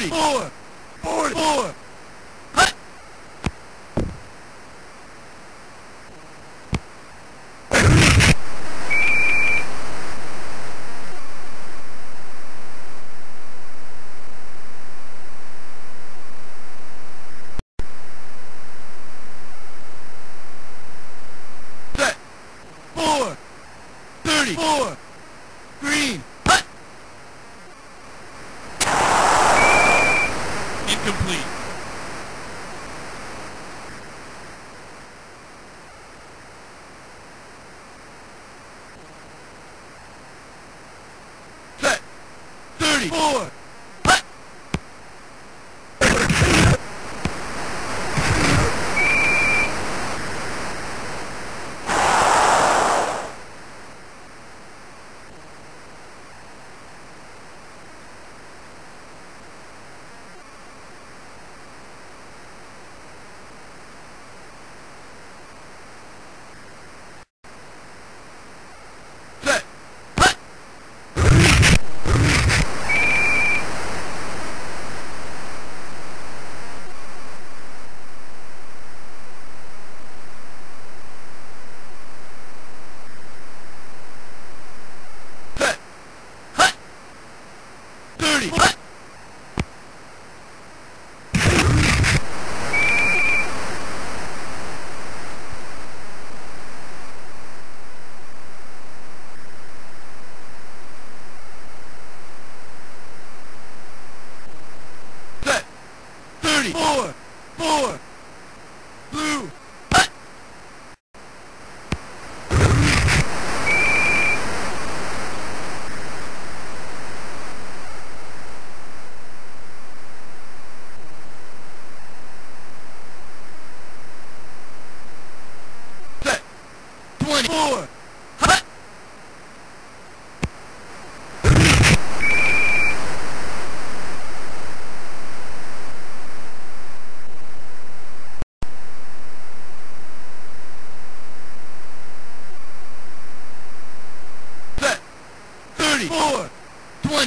34.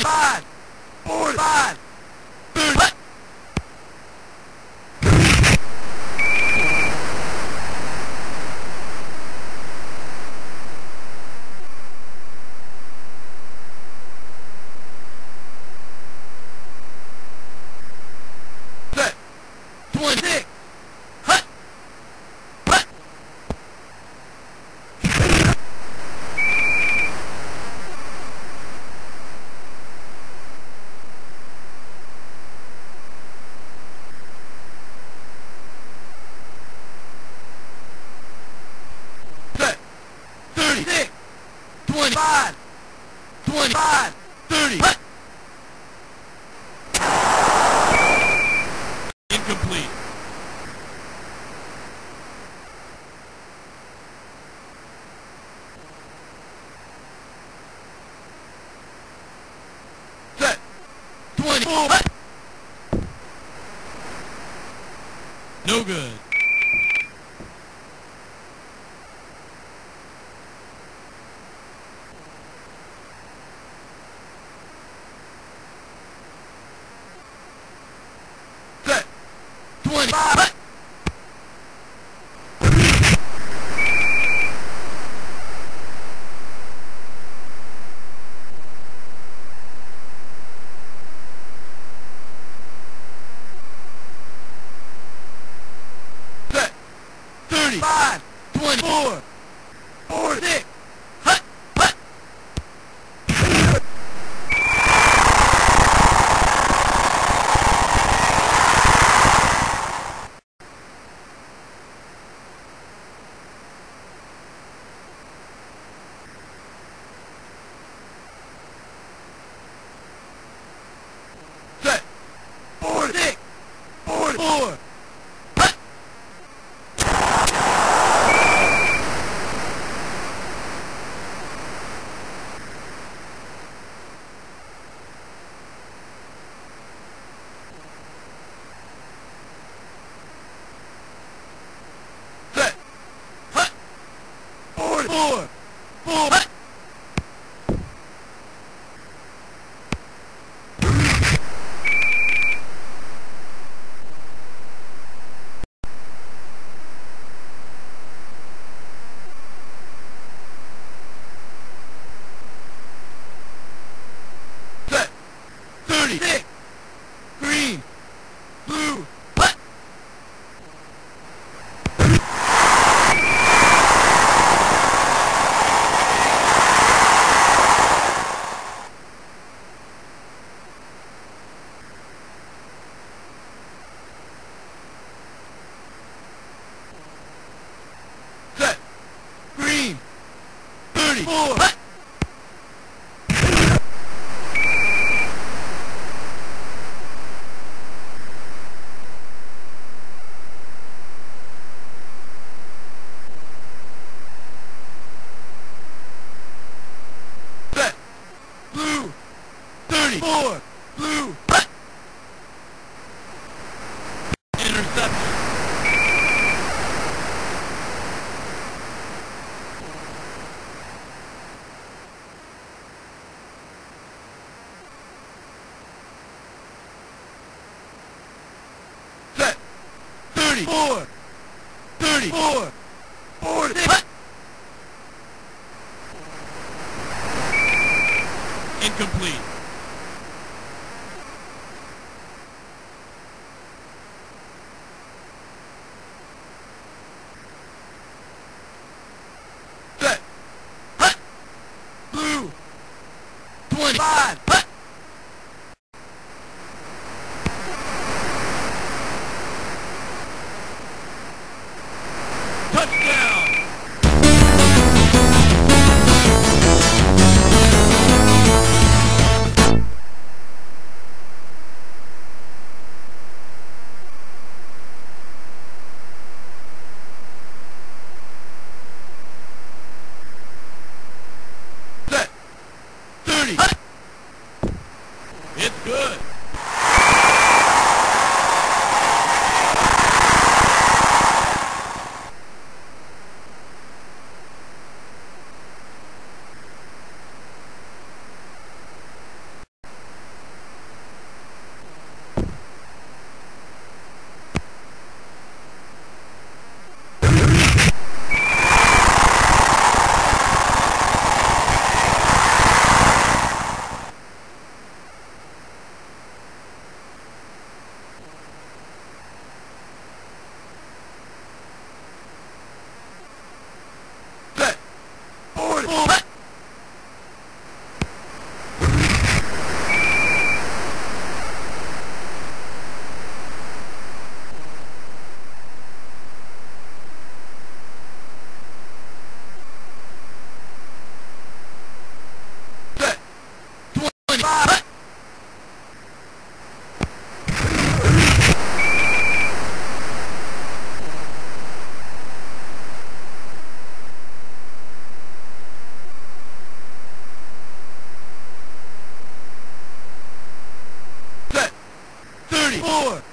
25. 45. 30. Hut. Set. 26. Hut. Hut. Set. 36. 25. 25. 30. Hut. Incomplete. Set. 24. Hut. No good. Set. 25. Hut. Set. 35. 24. 46. Hut. Hut. four. Hut. Set. Hut. Four. Four. Four. Hut. Set. Thirty-six. Green. Blue. Hut. Set. Green. Thirty-four. Hut. Set. Blue. Thirty-four. Blue. Thirty-four. Thirty-four.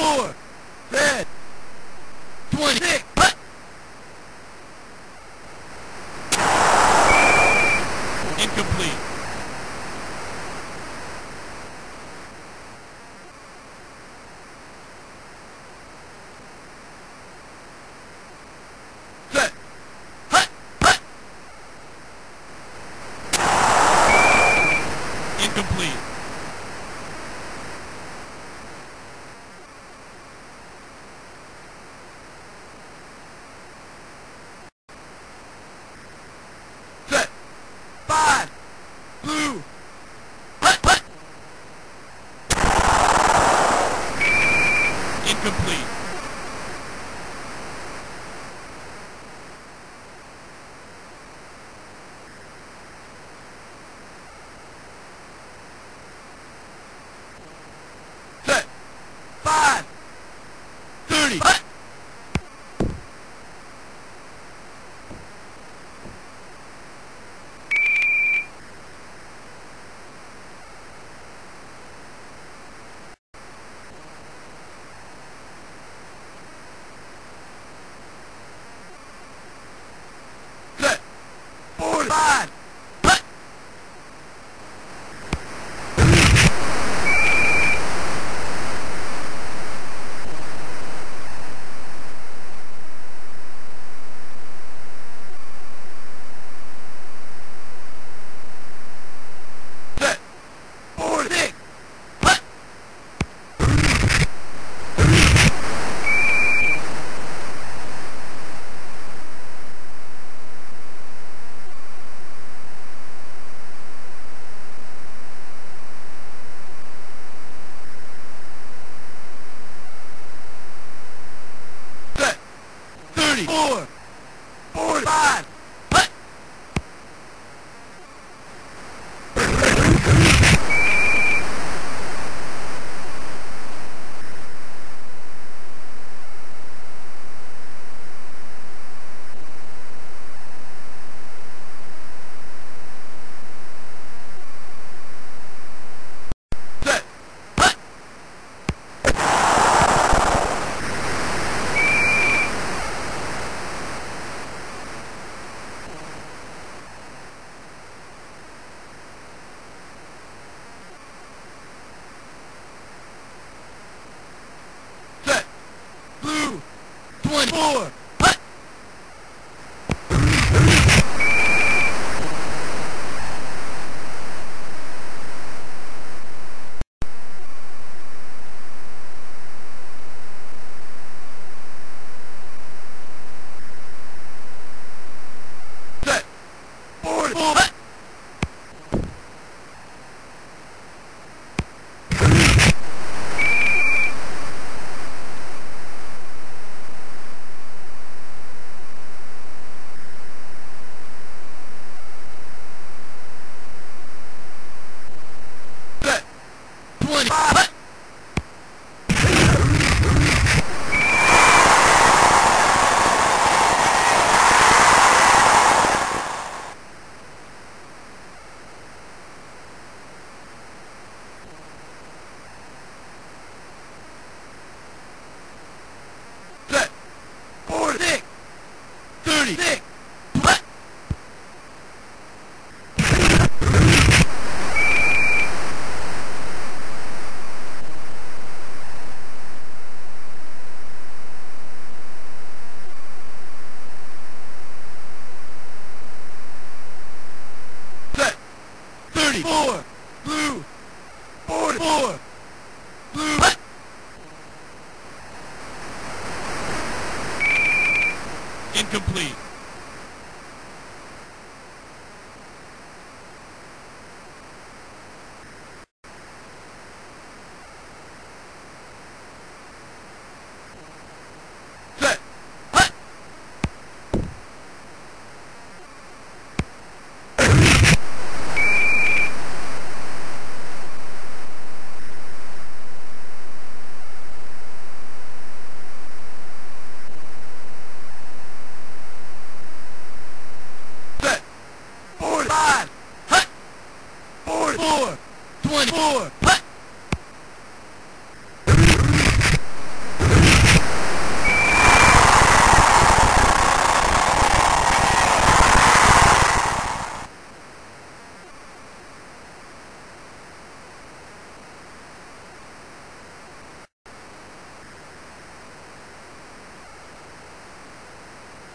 Twenty-four. 40, 34. Blue. 44. Blue. Hut. Incomplete. Set. Hut. Set. Forward. Five. Hut. Forward. Four. Twenty-four. Hut.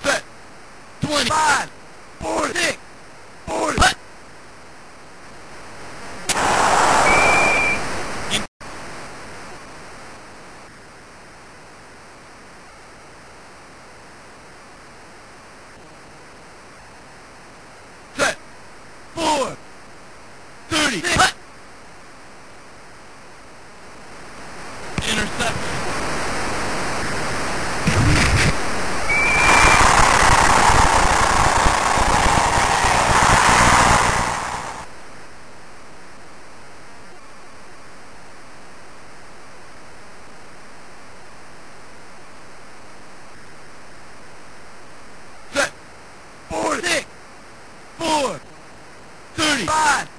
Set. Twenty-five. Forward. Six. Forward. Hut. In- Set. Four. Thirty. Six. Hut. Interception. Set. Four. Six. Four. Thirty-five.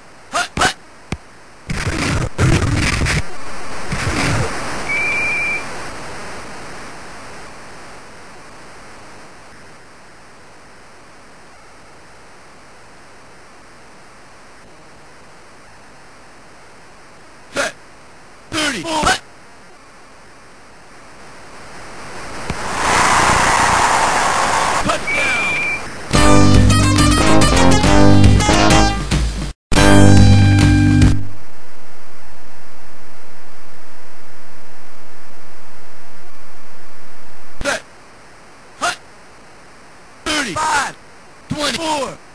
Twenty-four. Hut.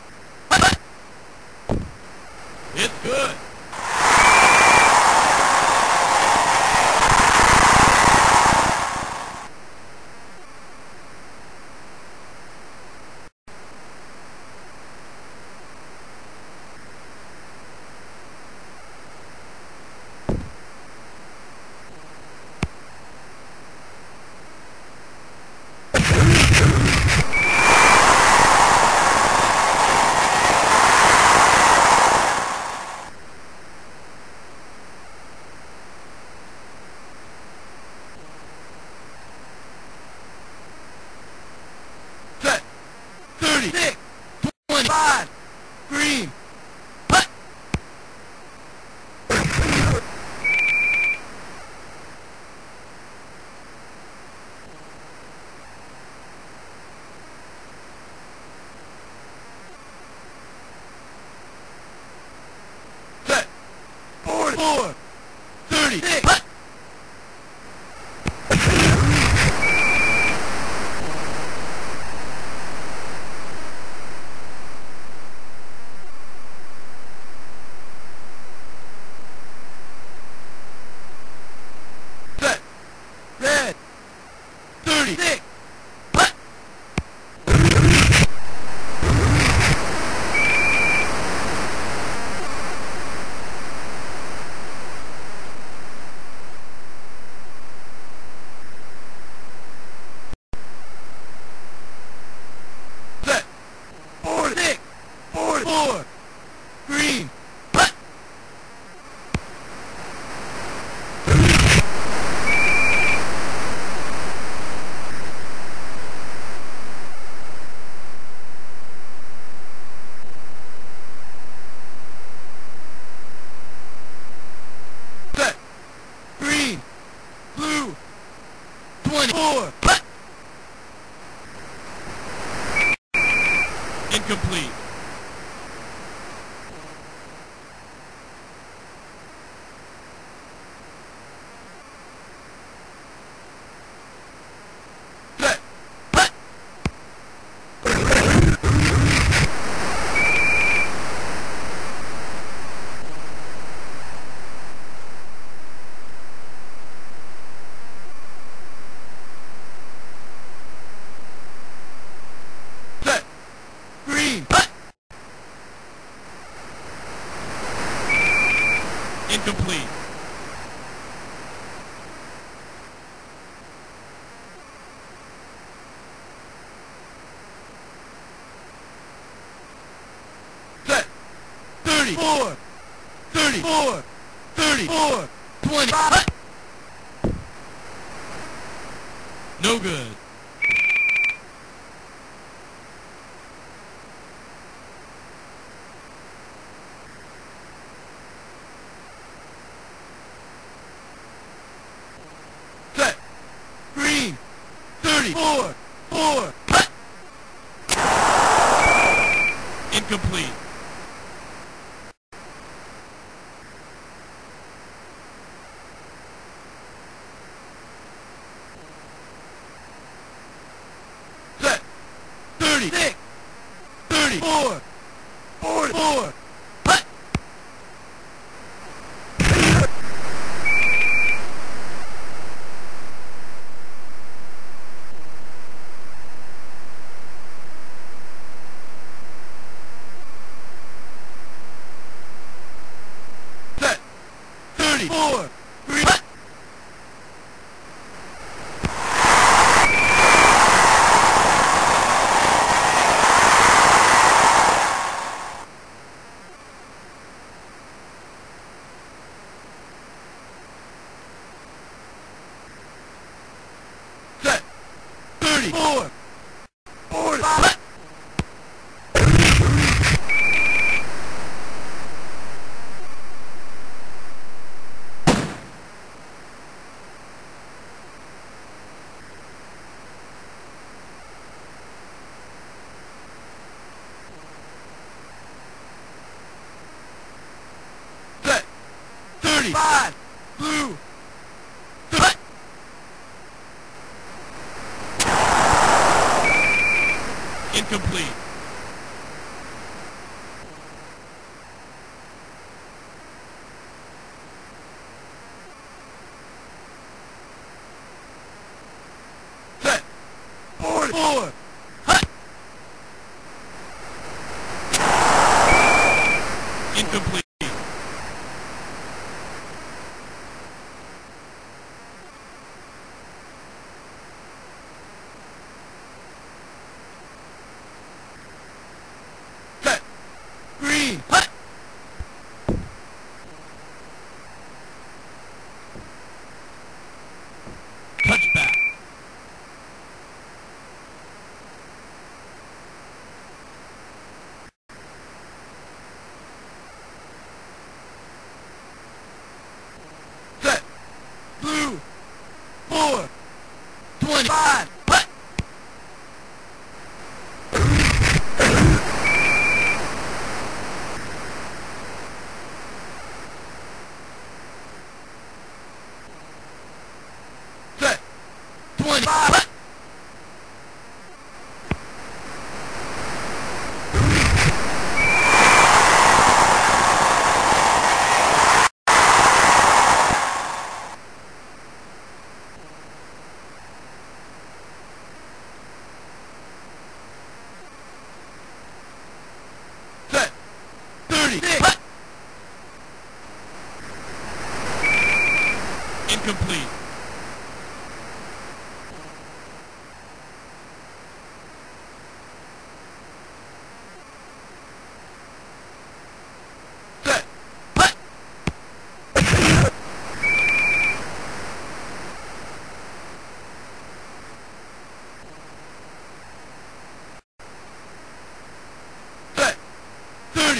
20, 4, 34. 34. 34. 20. No good.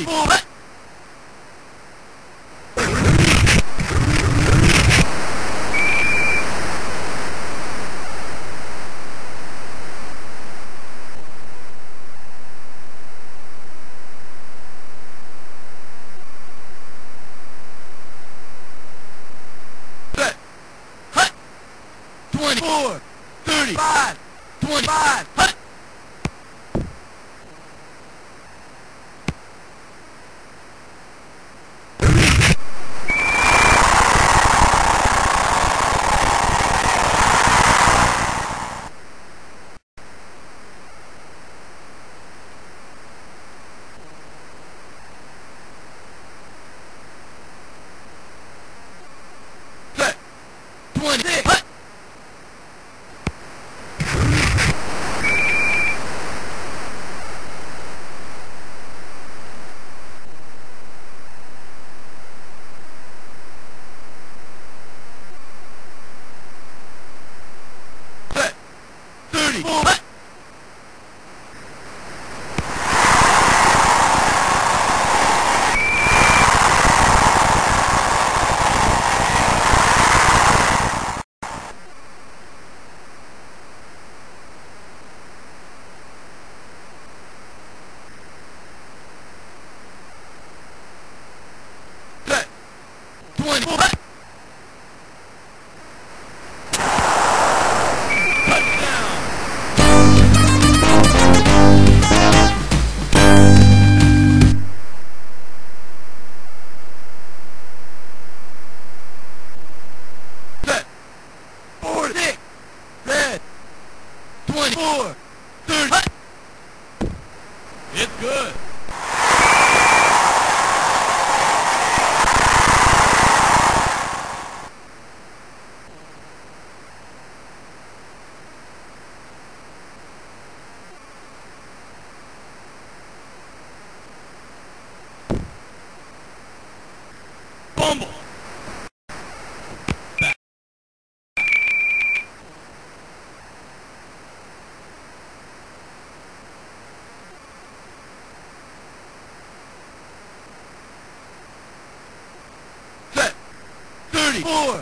34. Hut. Set. Hut. 24. 35. 25. Hut. 34.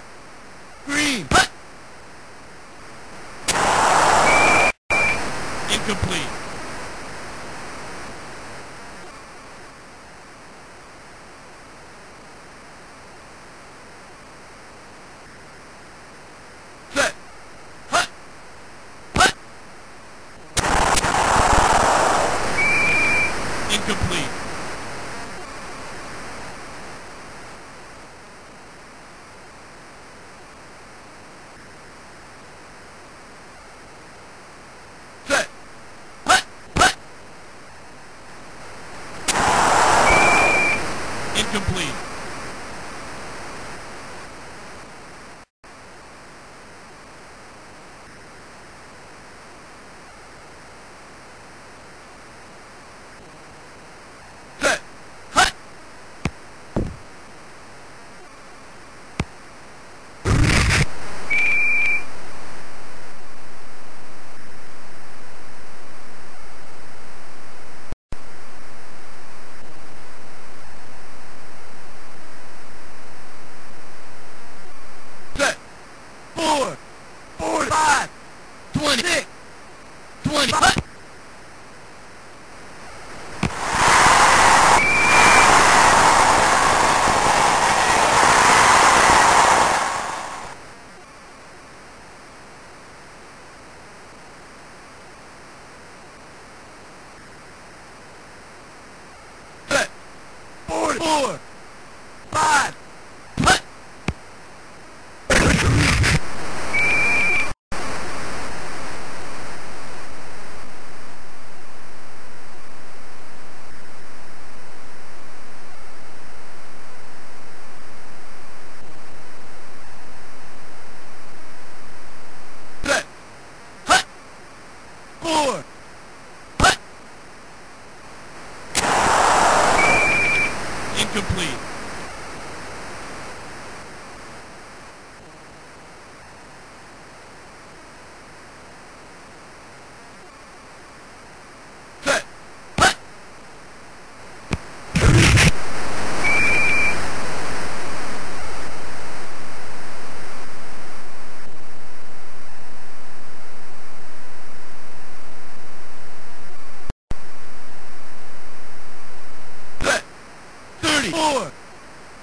Thirty-four.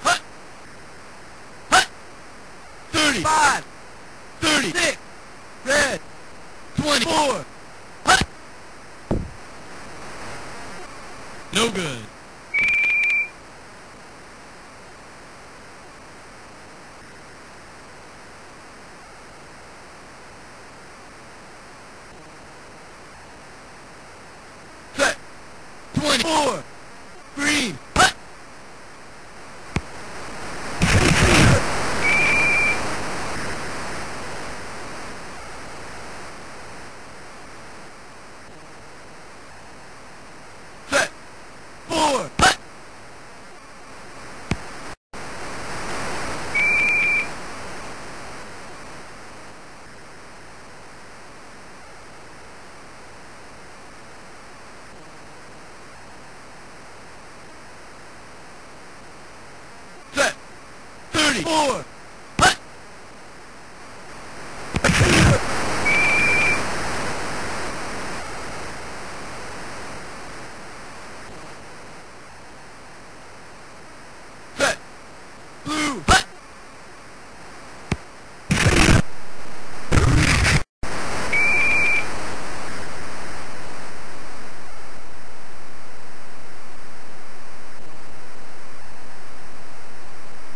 Hut. Hut. Thirty-five. Thirty-six. Red. Twenty-four. Hut. No good. Set. Twenty-four. Green. Hut. Set. Four. Hut. Set. Thirty-four. Hut. Set. Blue. Hut.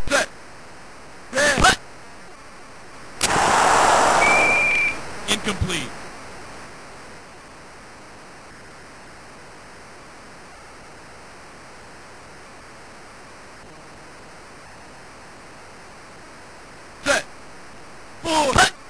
Set. Red. Hut. Incomplete. Set. Four.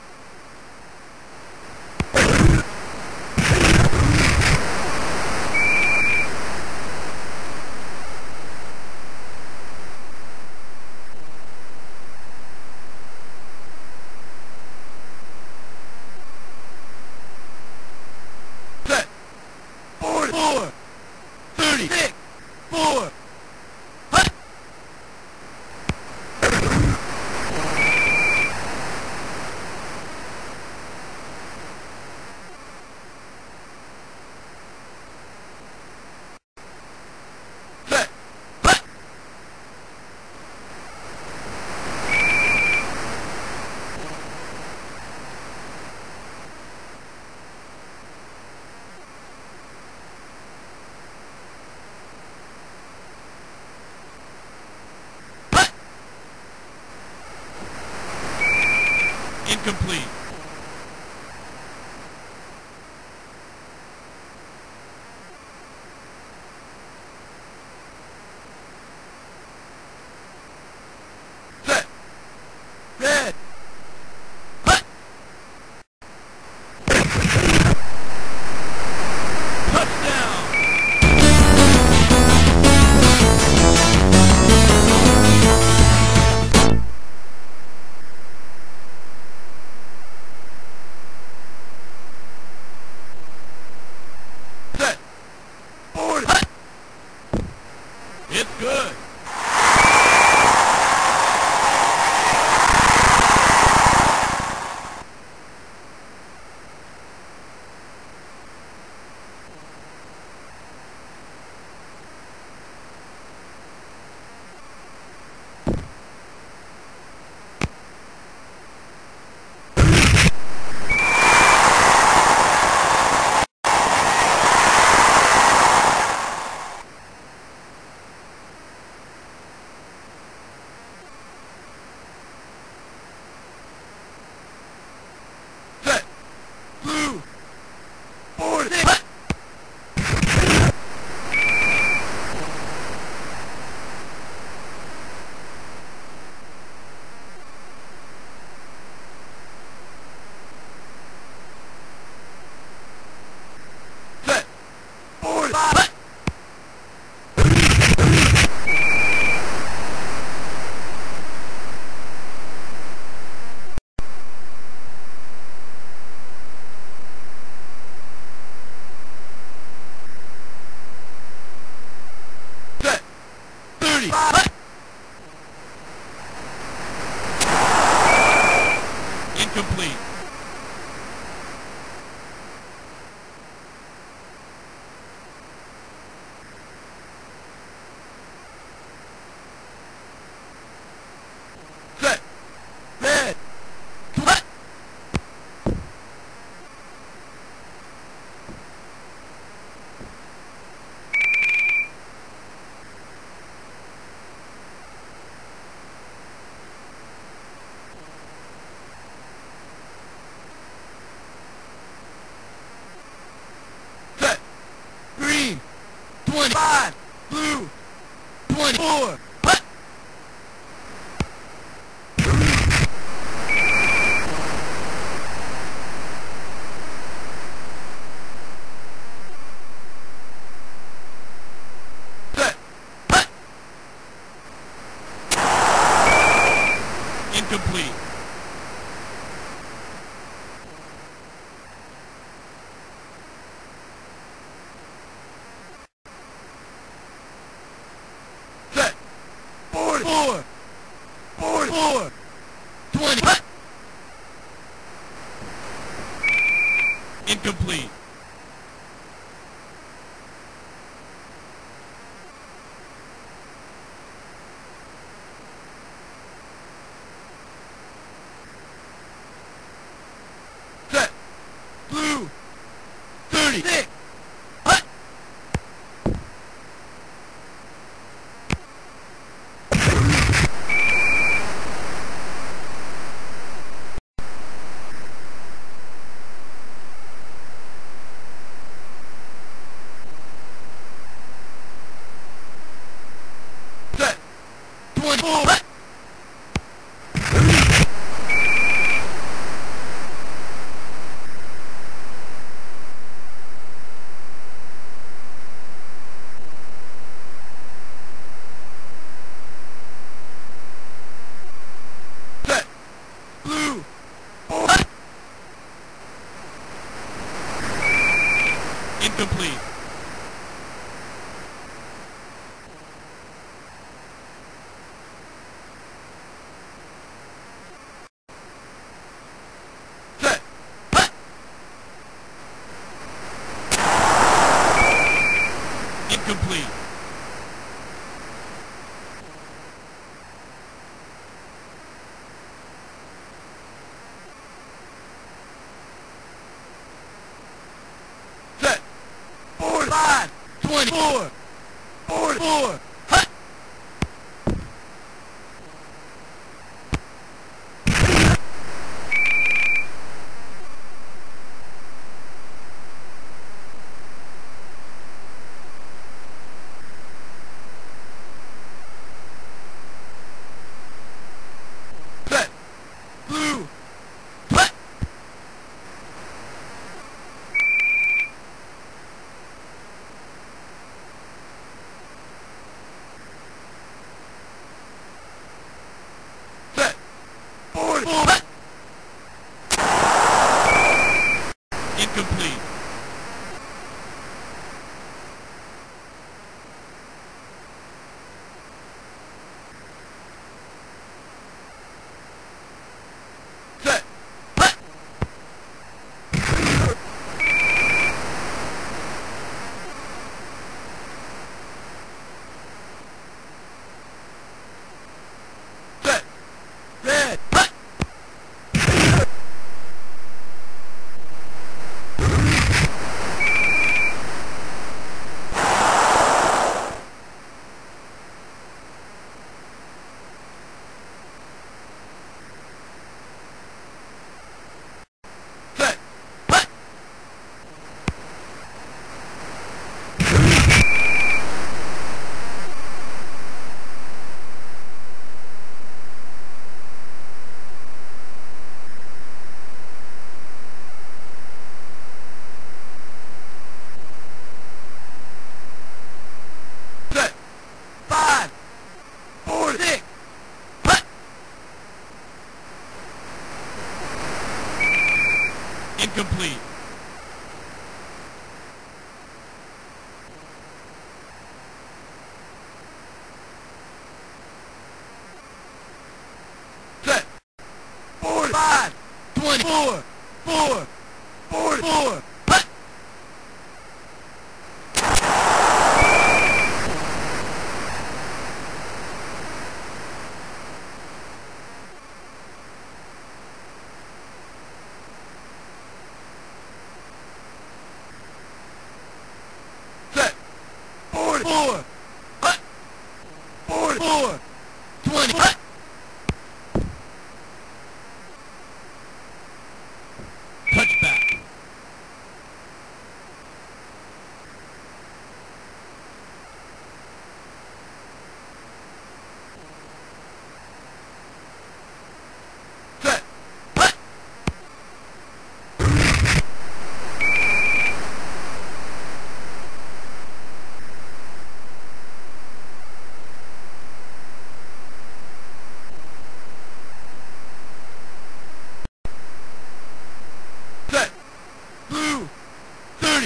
Incomplete.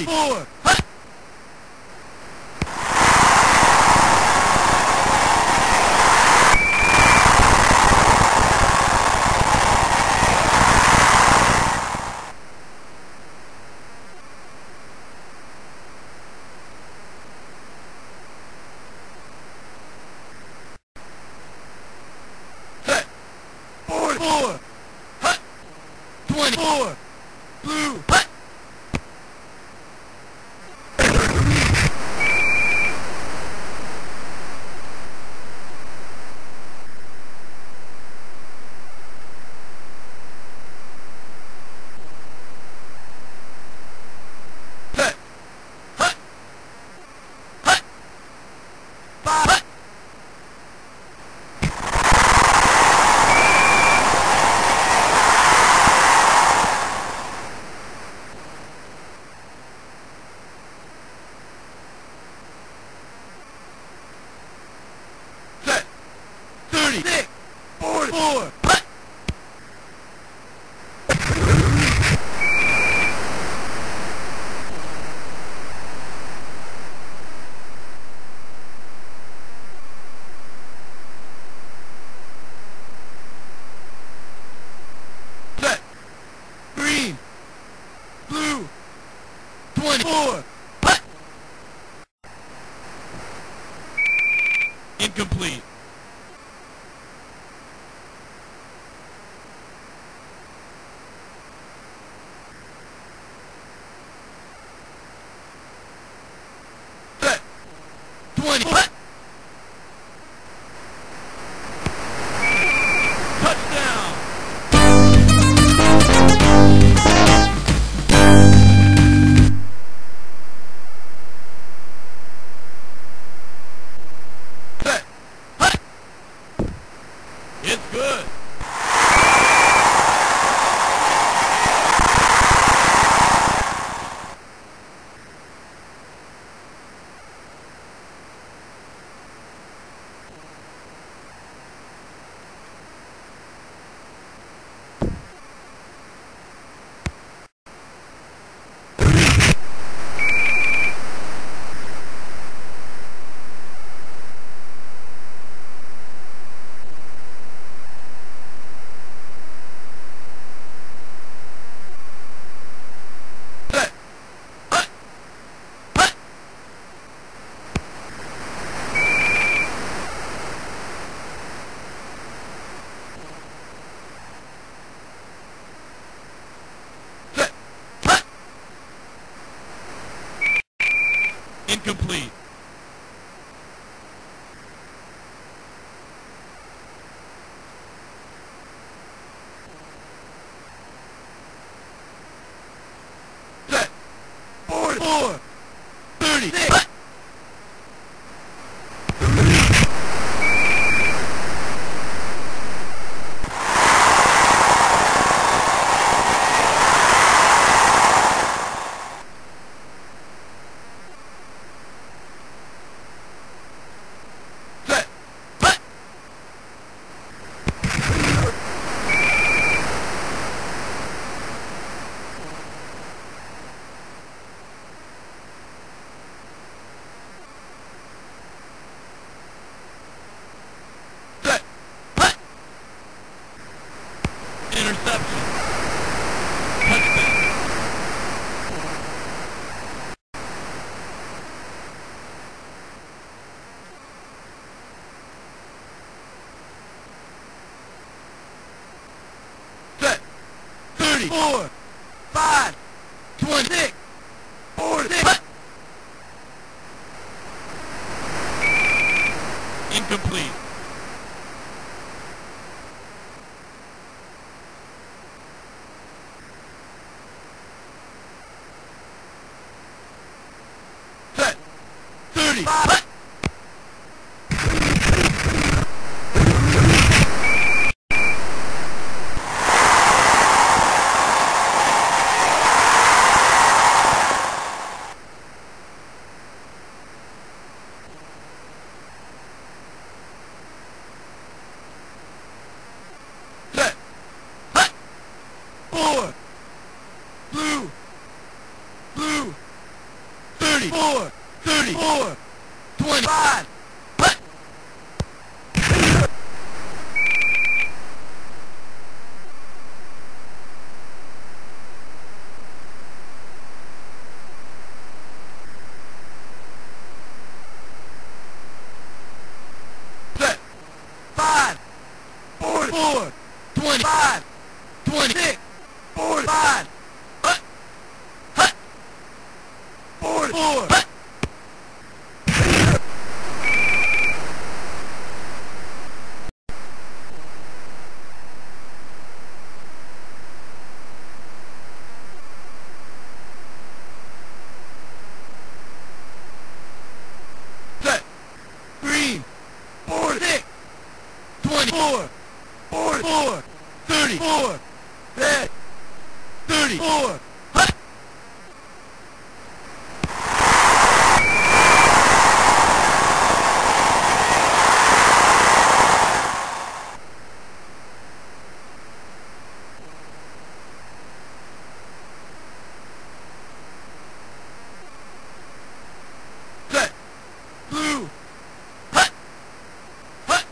34, 34, 5, 26, 46. Incomplete. Set. 35. Set. Hut. Four. Blue. Blue. 34, 34, 25. Hut. Set. 5, 44, 25, 26, 45. Hut. Hut. 44. Hut. Set. Green. 46. 24. 44. 34. Red. 34. Hut. Set. Blue. Hut. Hut.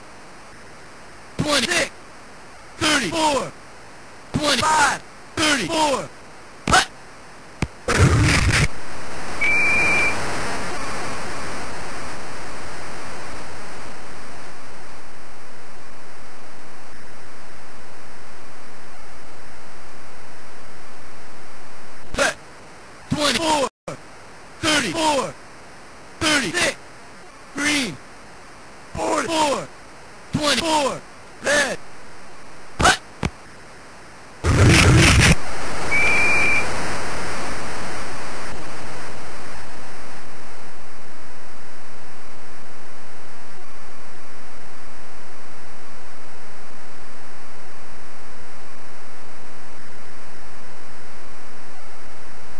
26. 34. 25. 34. Hut. Set. 24. 34. 36. Green. 44. 24. Red. Hut.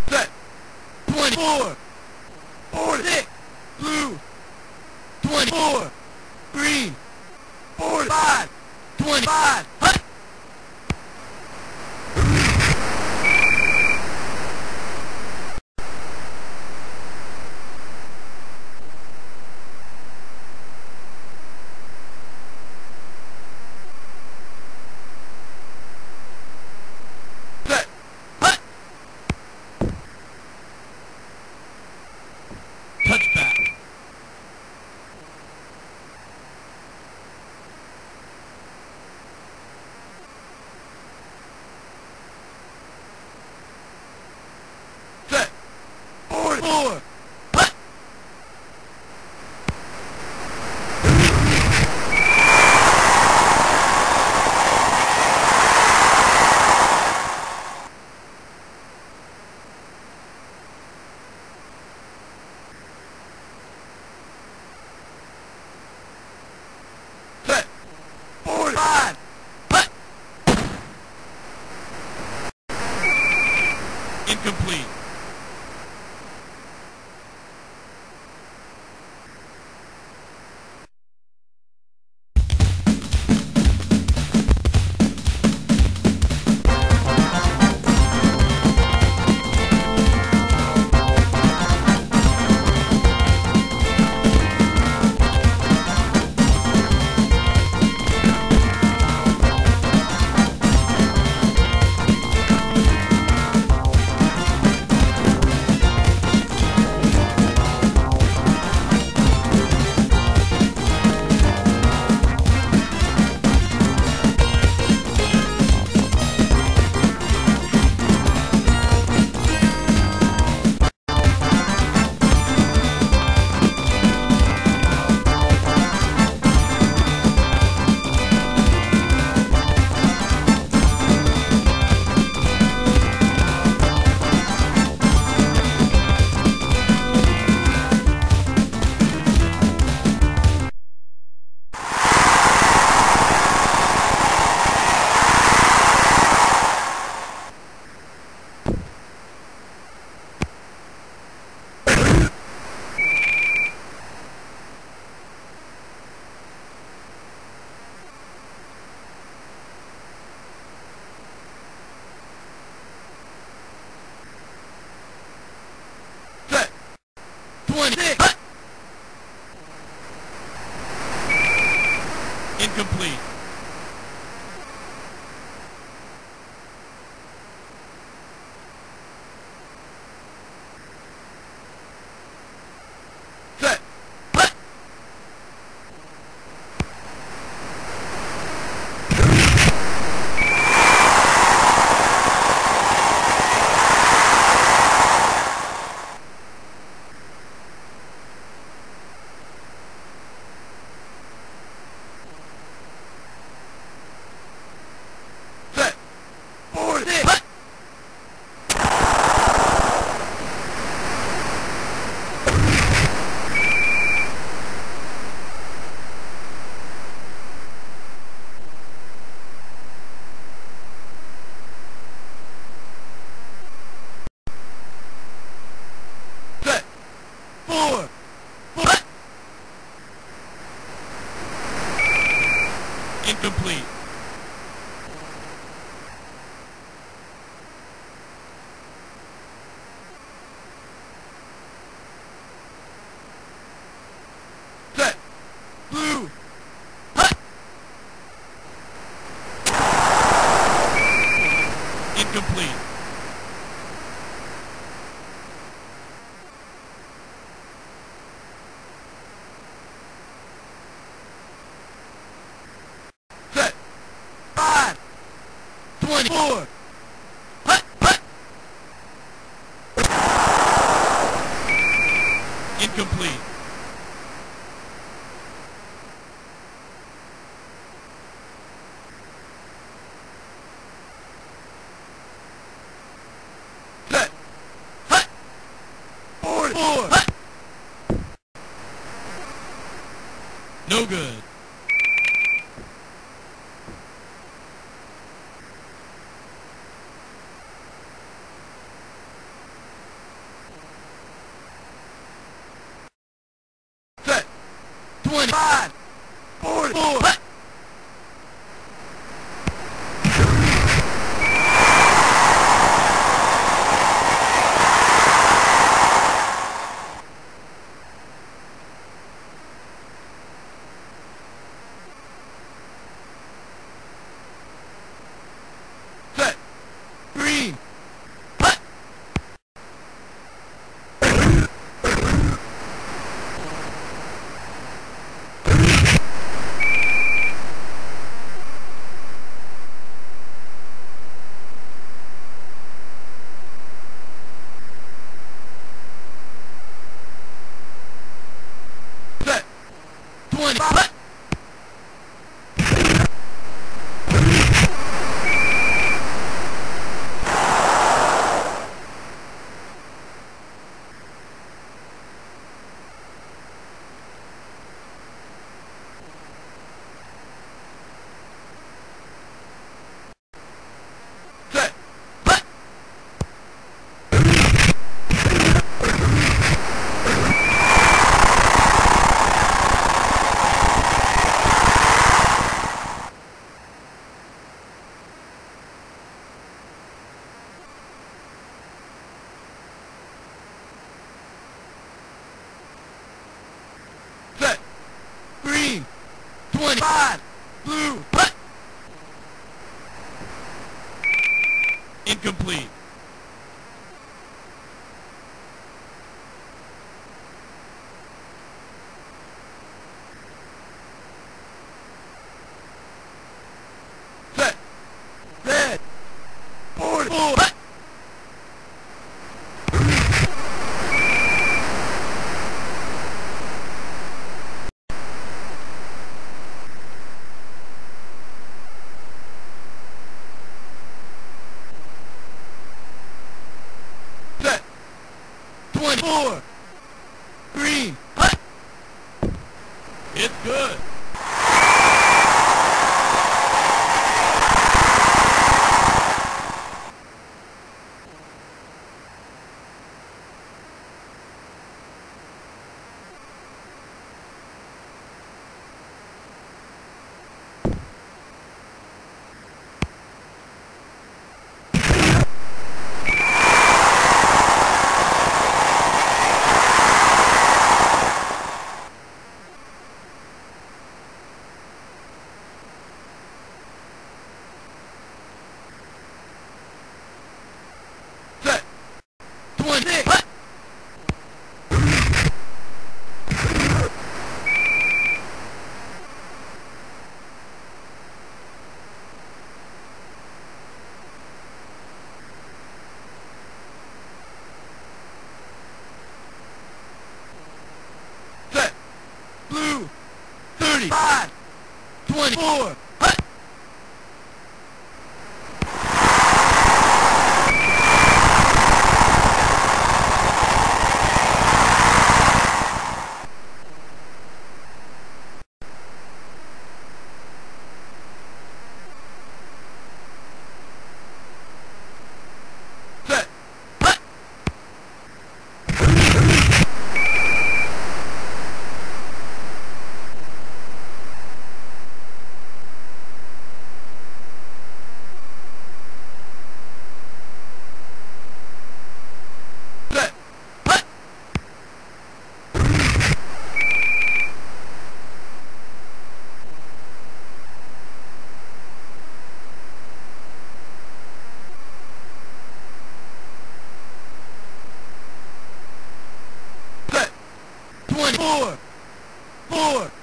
Set. 24. Good. Set. Twenty-five. Forward. Four. Hut. Set. Green. Hut. Set. Twenty. Hut. 24, 4,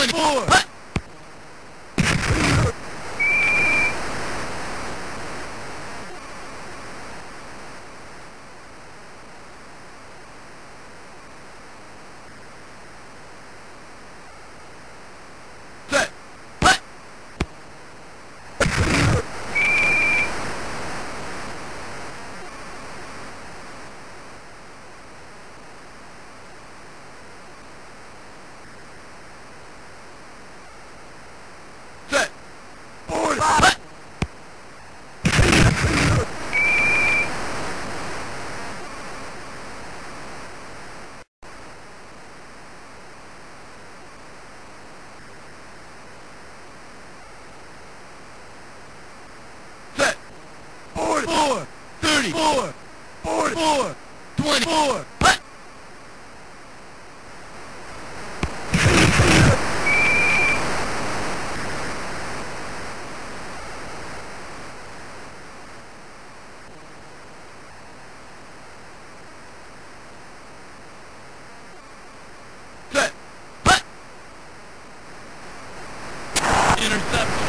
Twenty-four. Hut. Set. Hut. Set. Forty-five. Hut. Set. Forty-four. Thirty-four. Forty-four. Twenty-four. Hut. Set. Hut. Interception.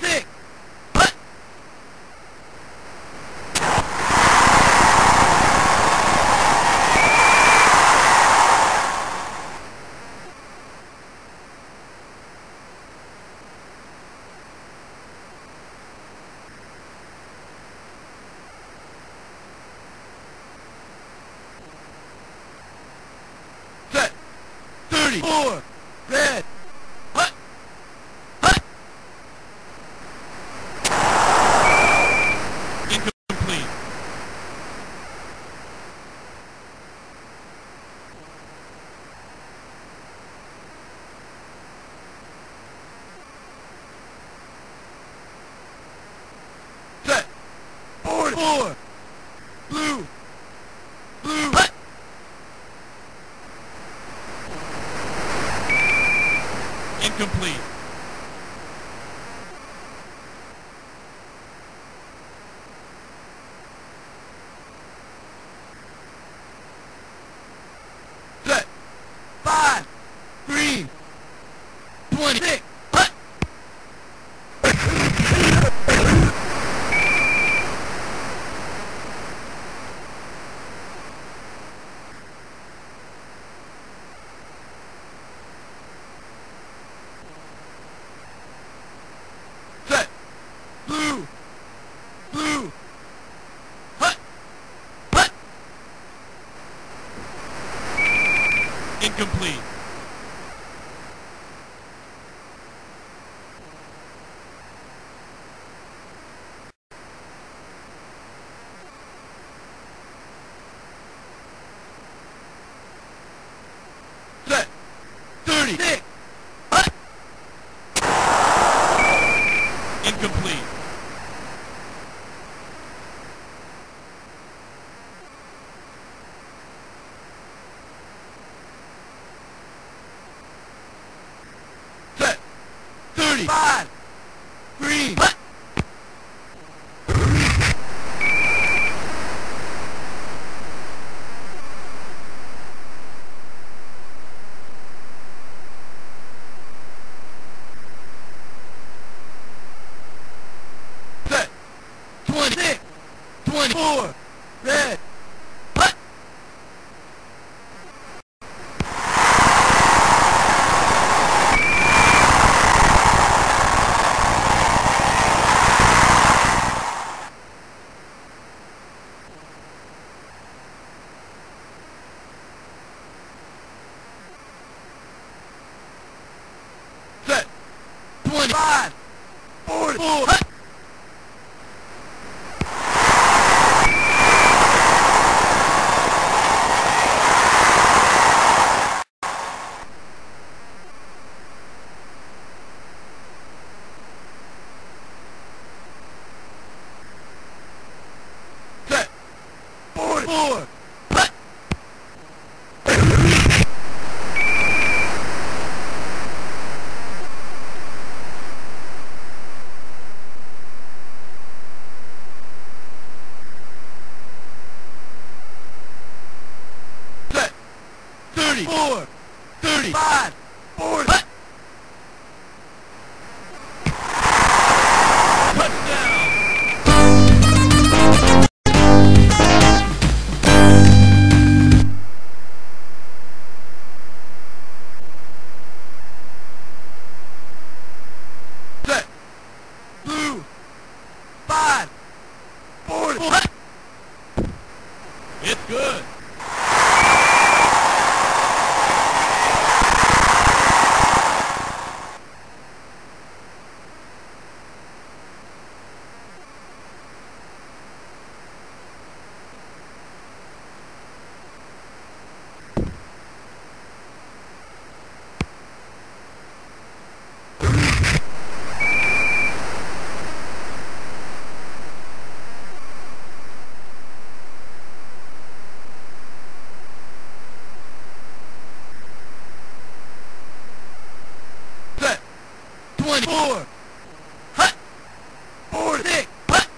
36. Hut. Set. 34. Red. Hut. Hut. Incomplete. Set. Forward. Four. Blue. Blue. Hut. Incomplete. Set. Five. Green. Twenty-six. Hut. Set. Blue. Blue. Hut. Hut. Incomplete. 30, 4, 35, 40. Twenty-four. Hut. Forty-six. Hut.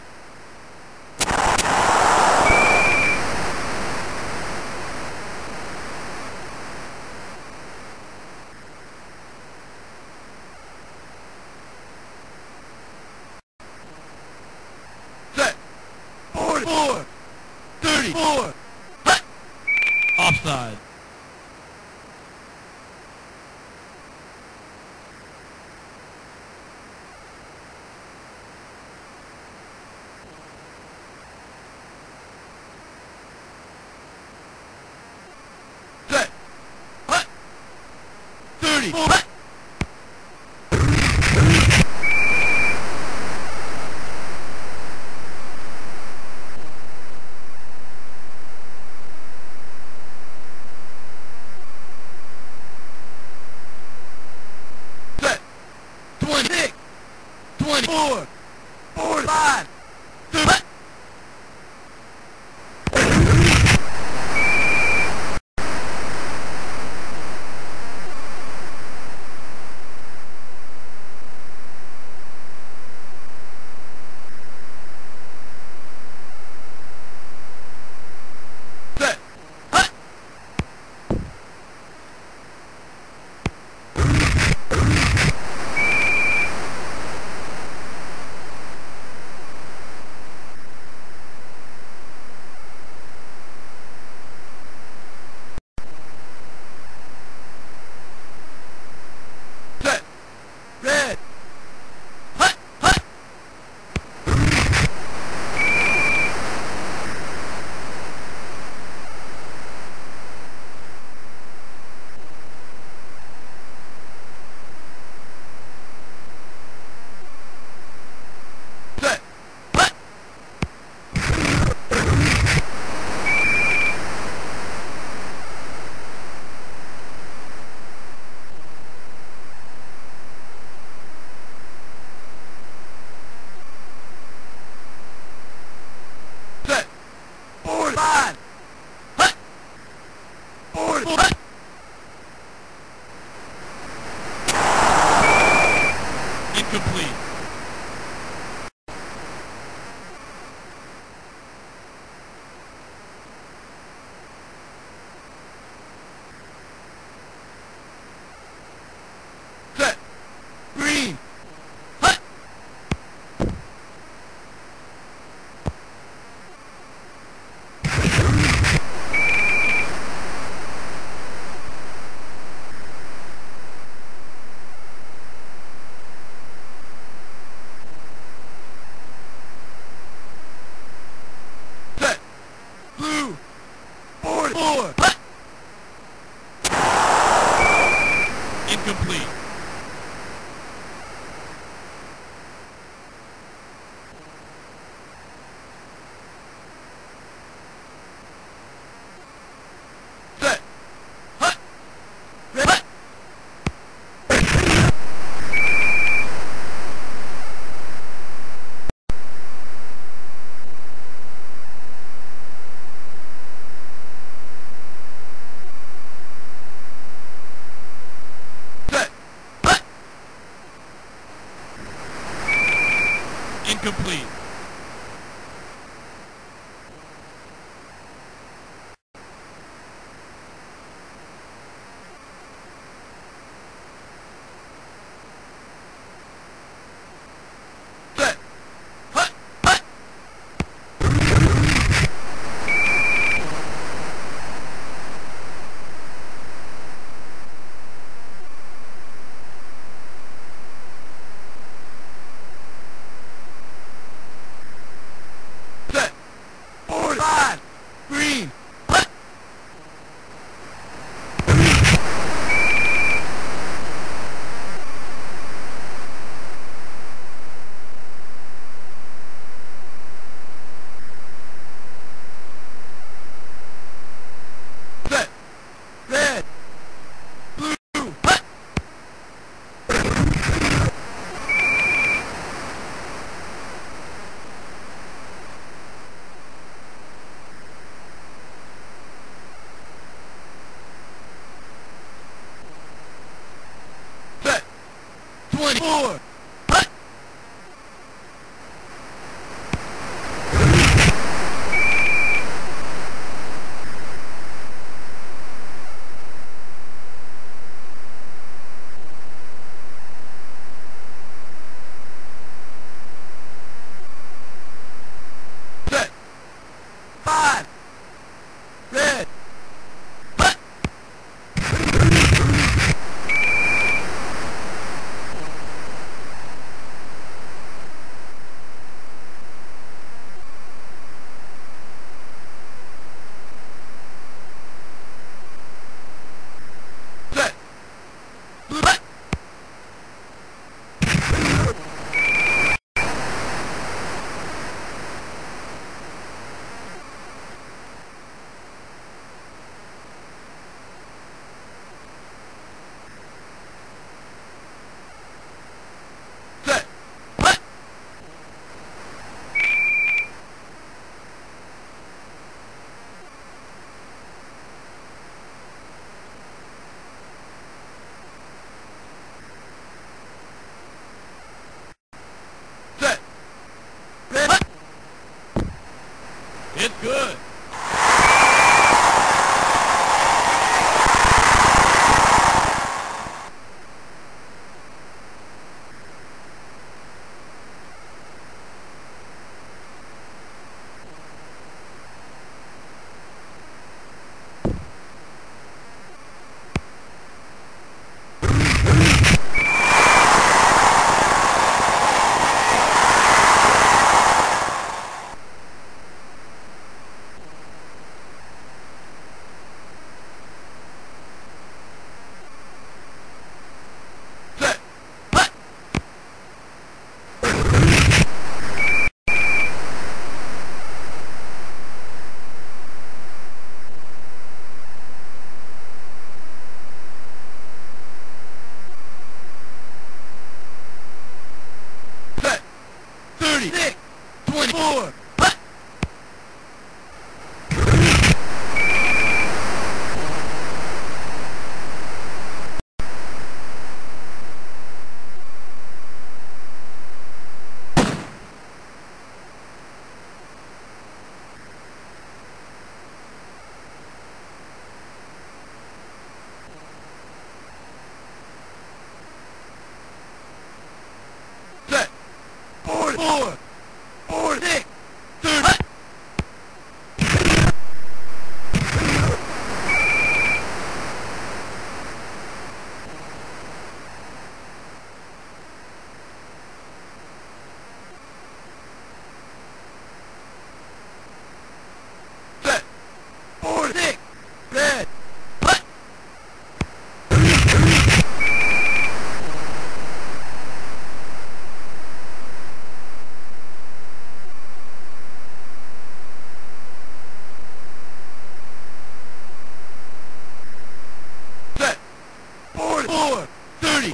44. 34. Hut. Offside. Set. Hut. 34. Incomplete. Set. Hut. Hut. Set. Forward. Five. Green. Hut. Set. Red. Blue. Hut. Set. 24. Hut. Set. It's good.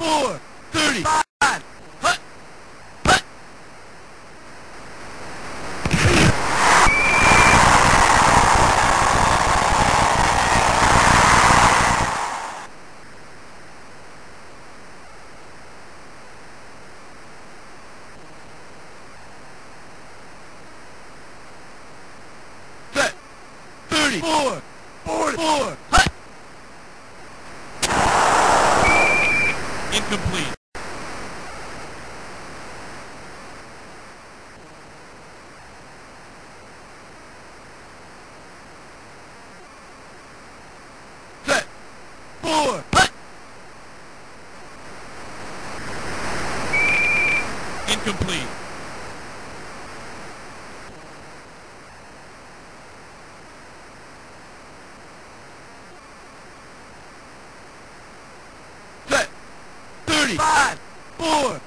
Thirty-four. Thirty-five. Hut. Hut. Set. Thirty-four. Forty-four. Hut. Incomplete. Set. Four. Hut. Incomplete. Set. Thirty-five. Four.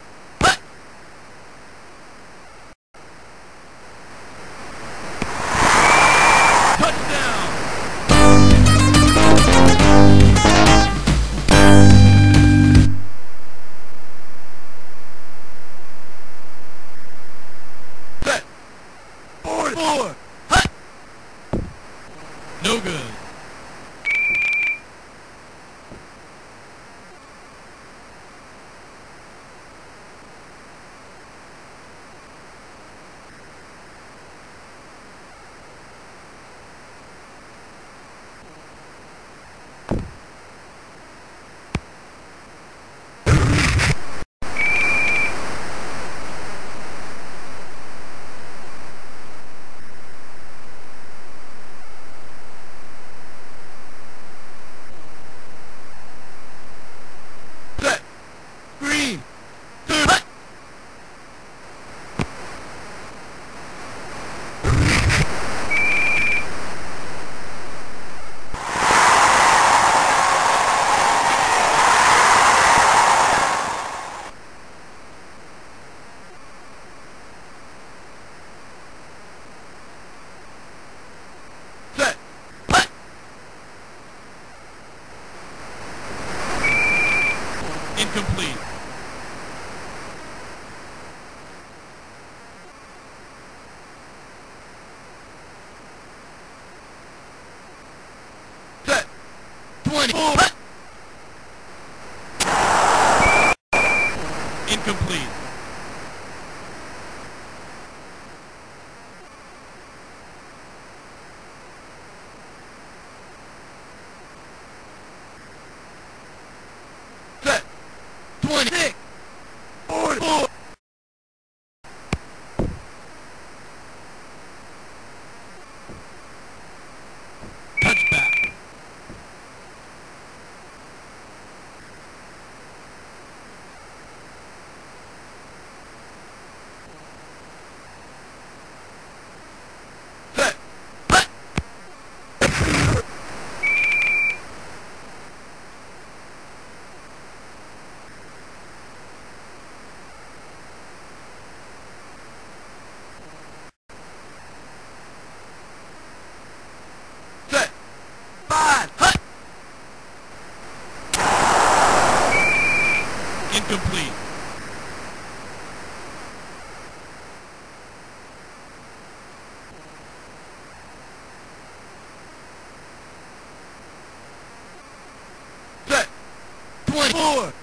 more!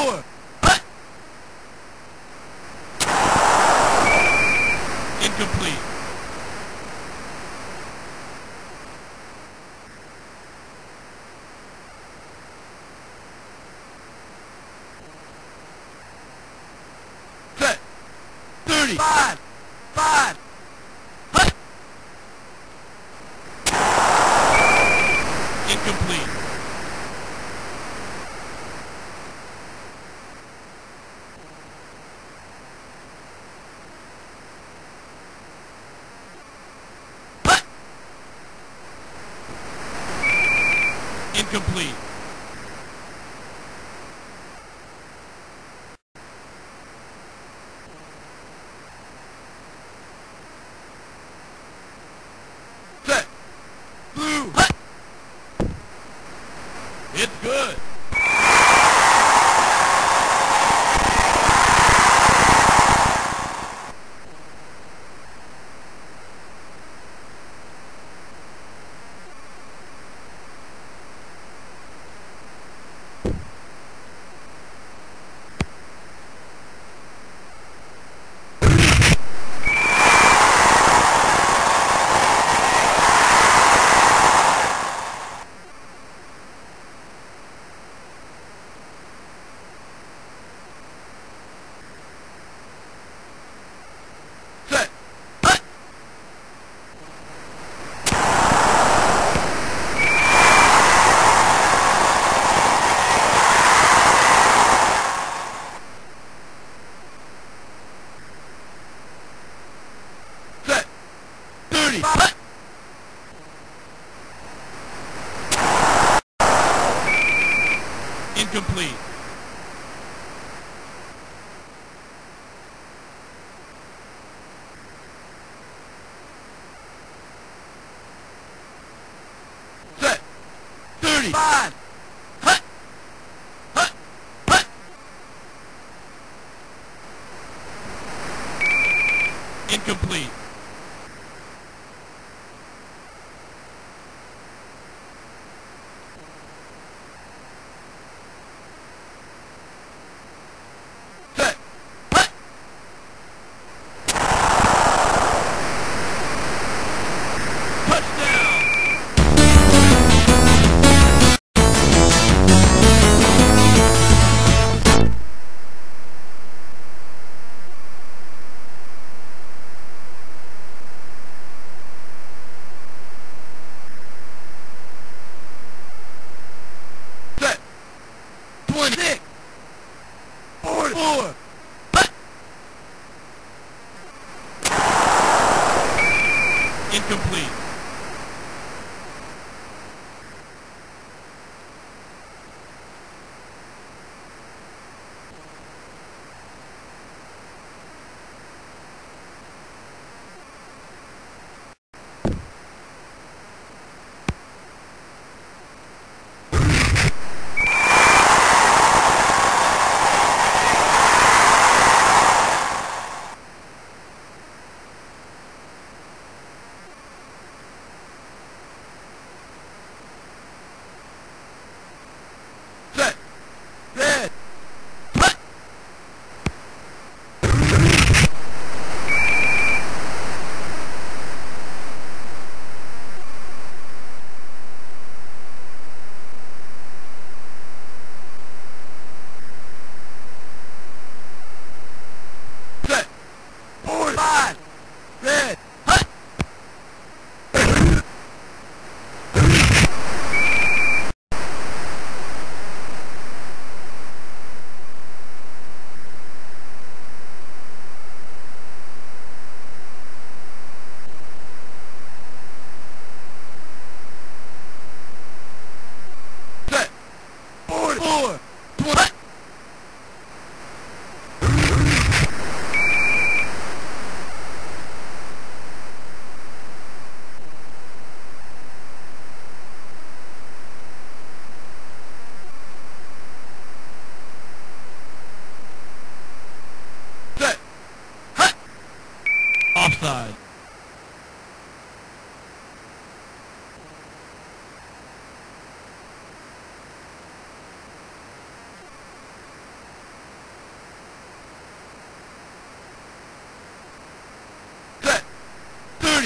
Four,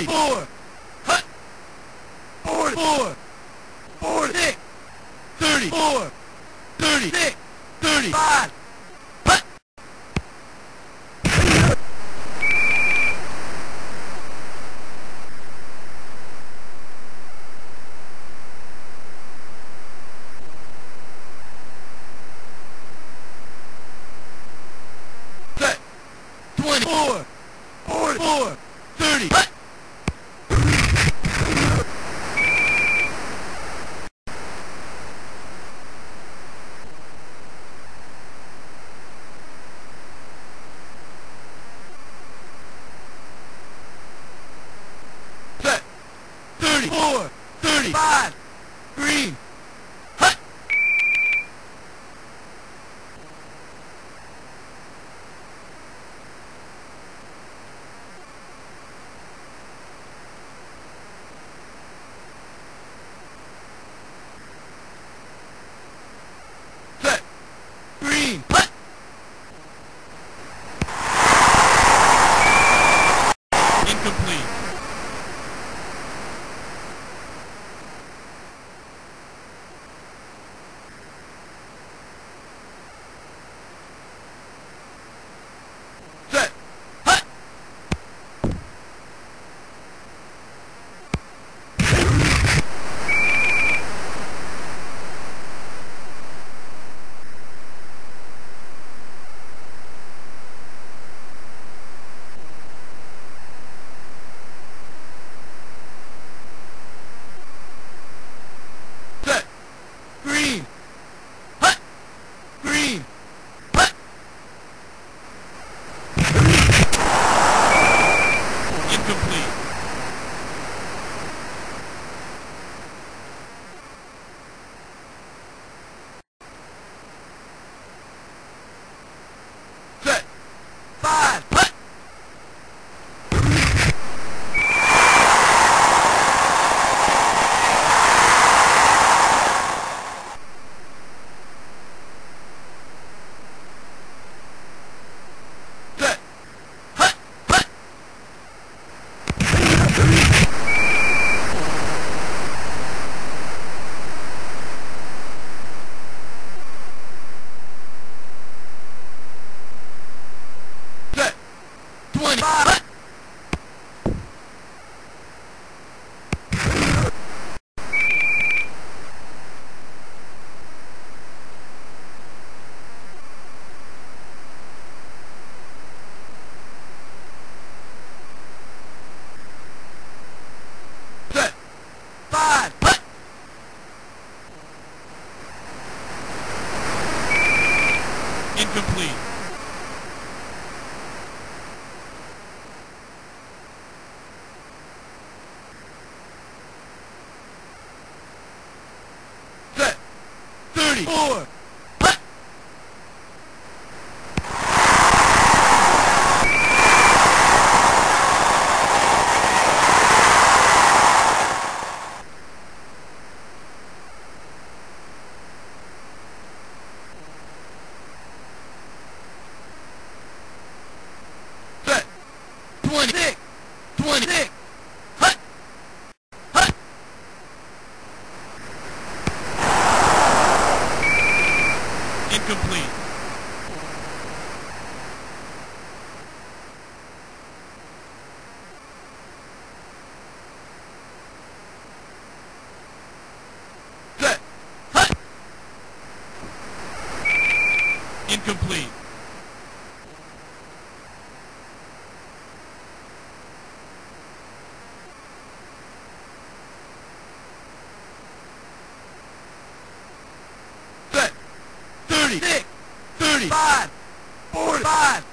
34. Hut. Thirty-four. 45, 45.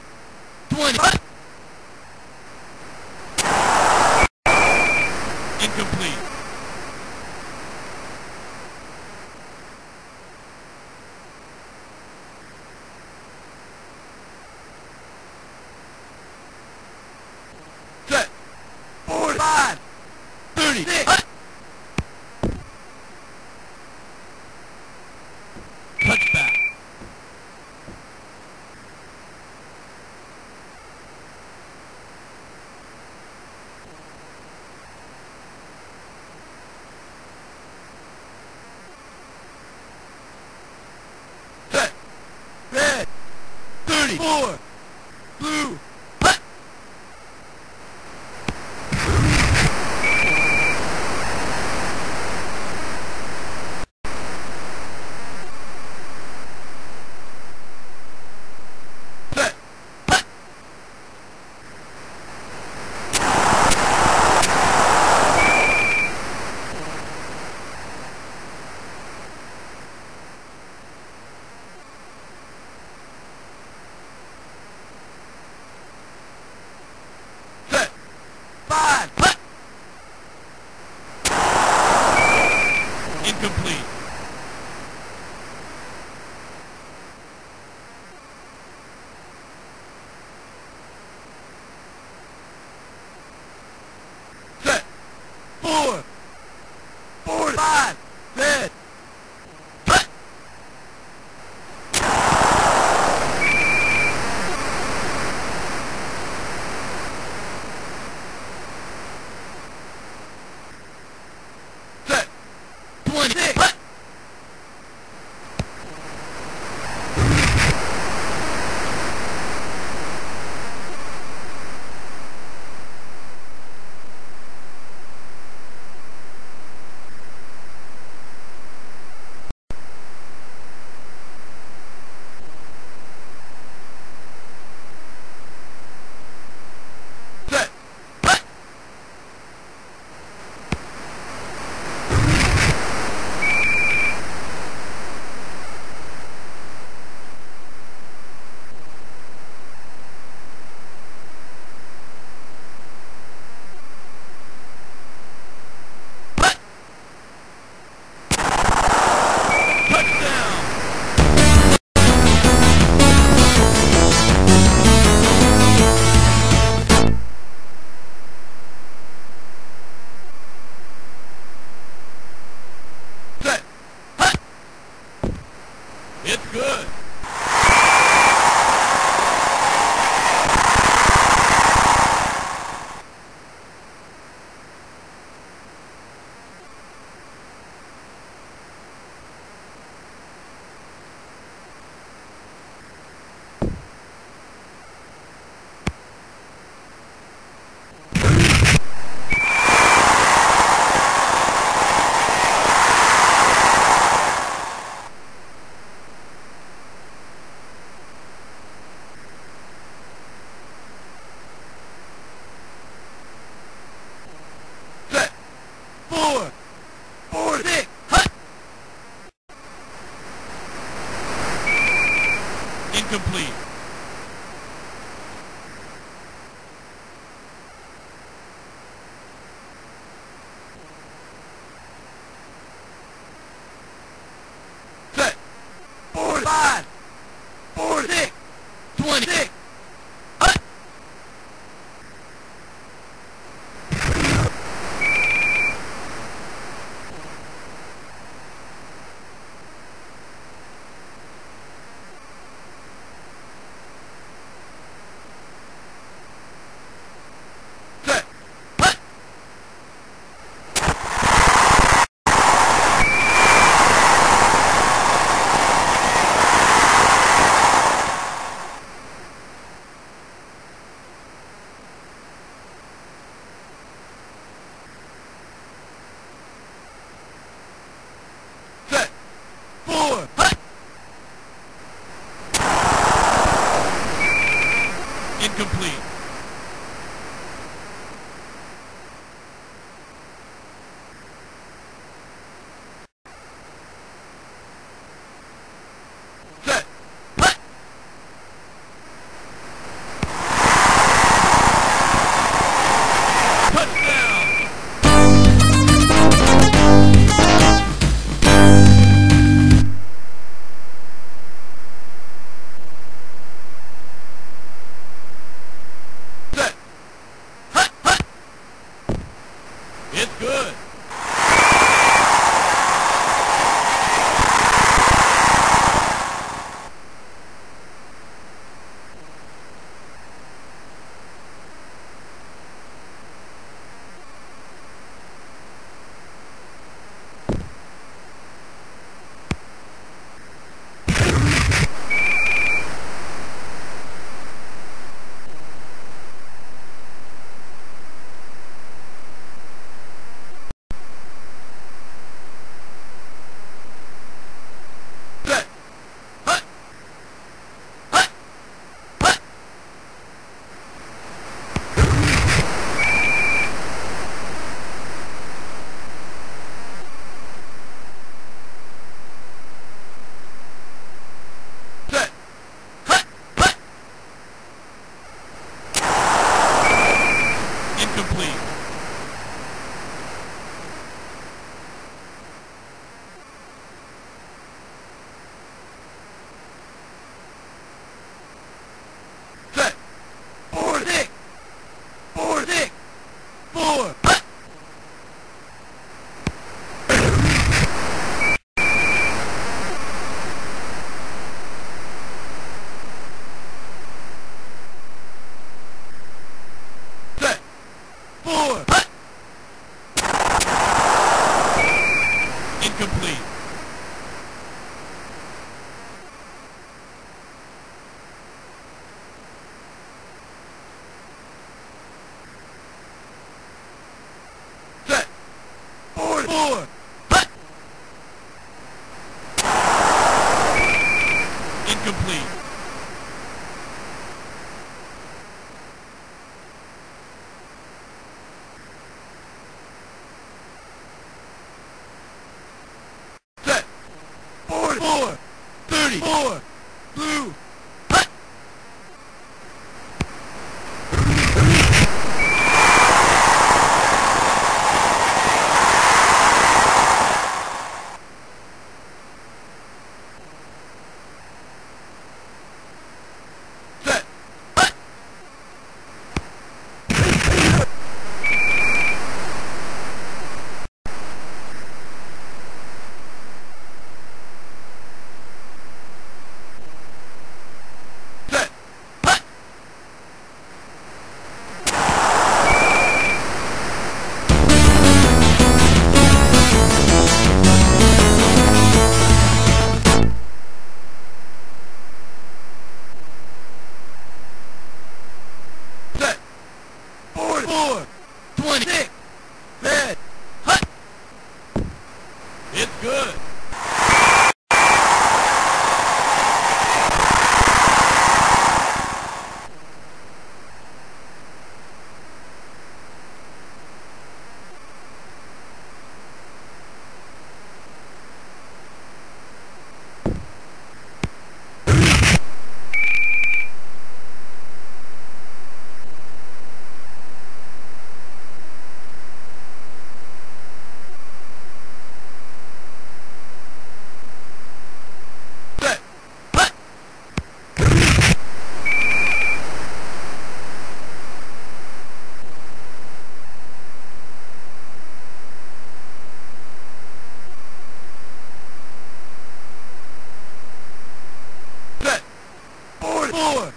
Forty. Four.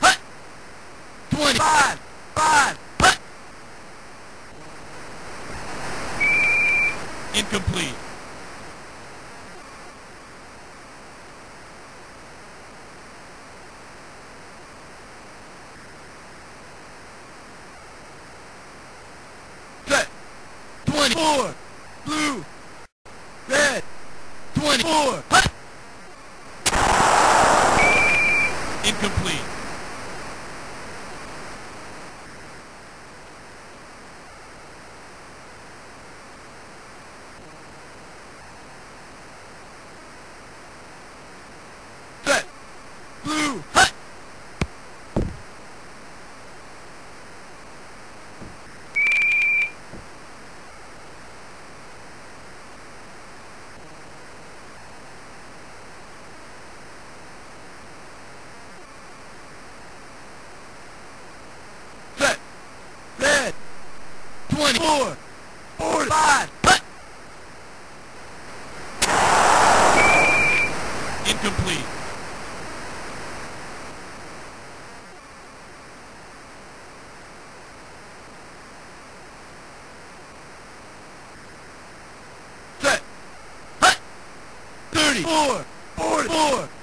Hut. Twenty-five. Five. Hut. Incomplete. Set. Twenty-four. Blue. Red. Twenty-four. Hut. Incomplete. Set. Blue. Hut. Set. Red. Twenty-four. Forty-five. Hut. Incomplete. Set. Hut. Thirty-four. Forty-four. Hut.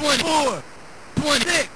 Twenty-four. Twenty-six. Hut.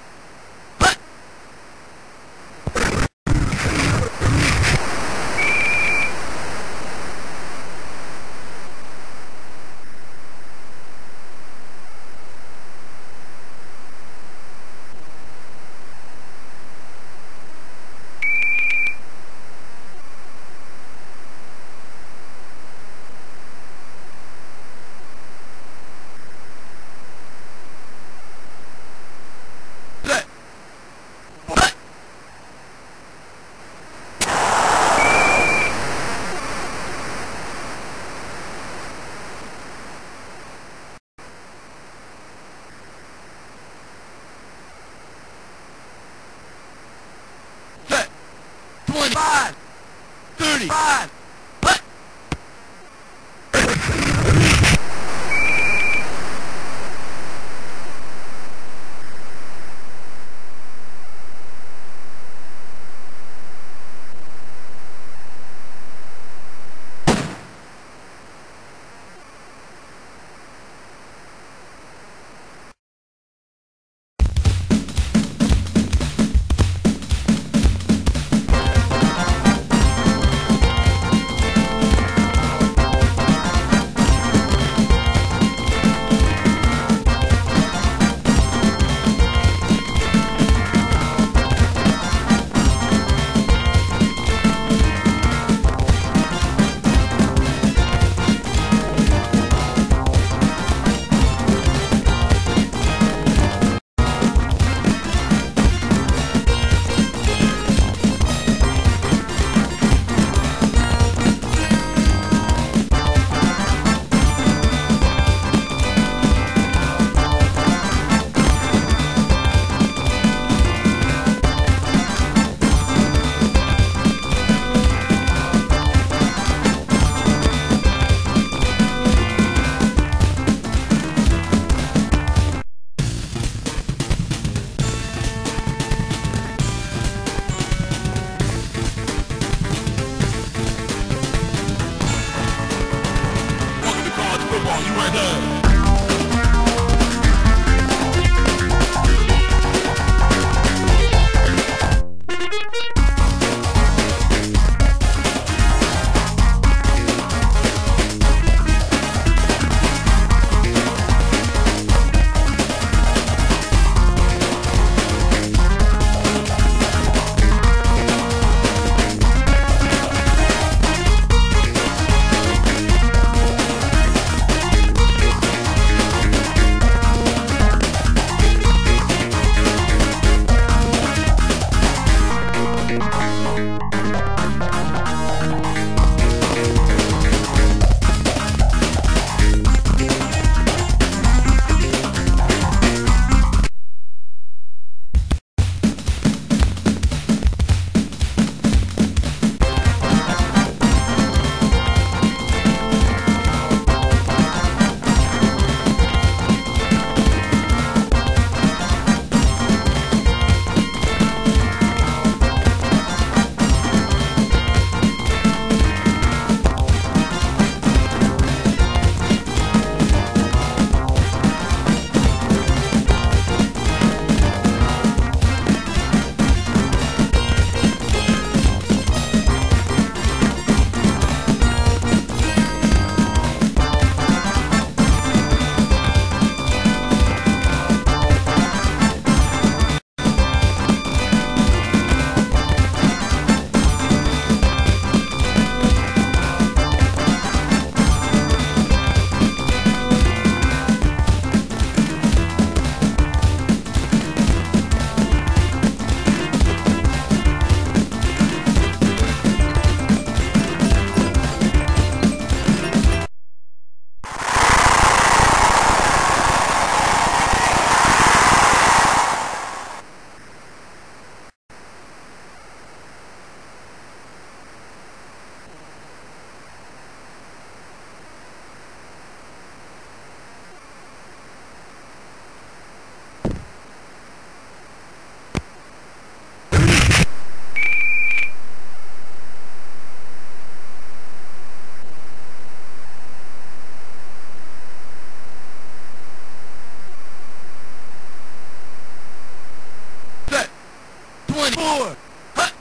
24, hut!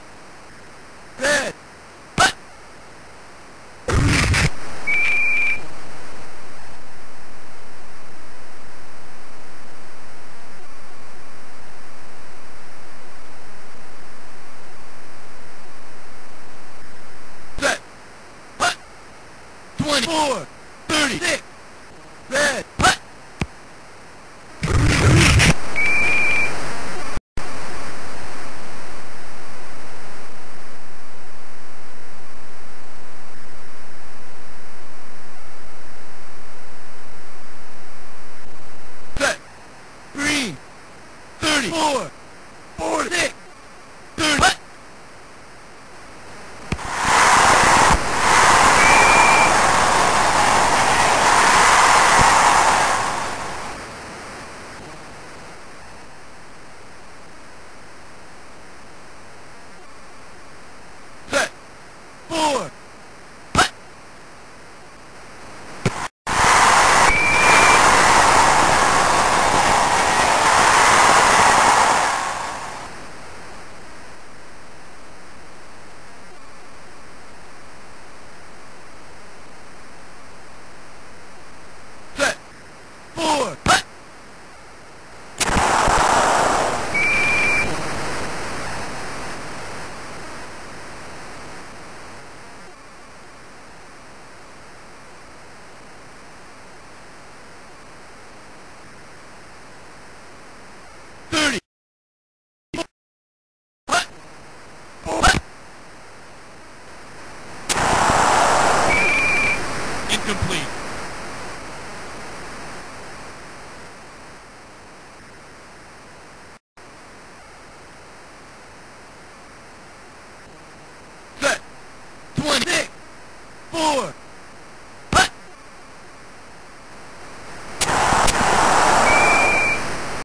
Set, hut!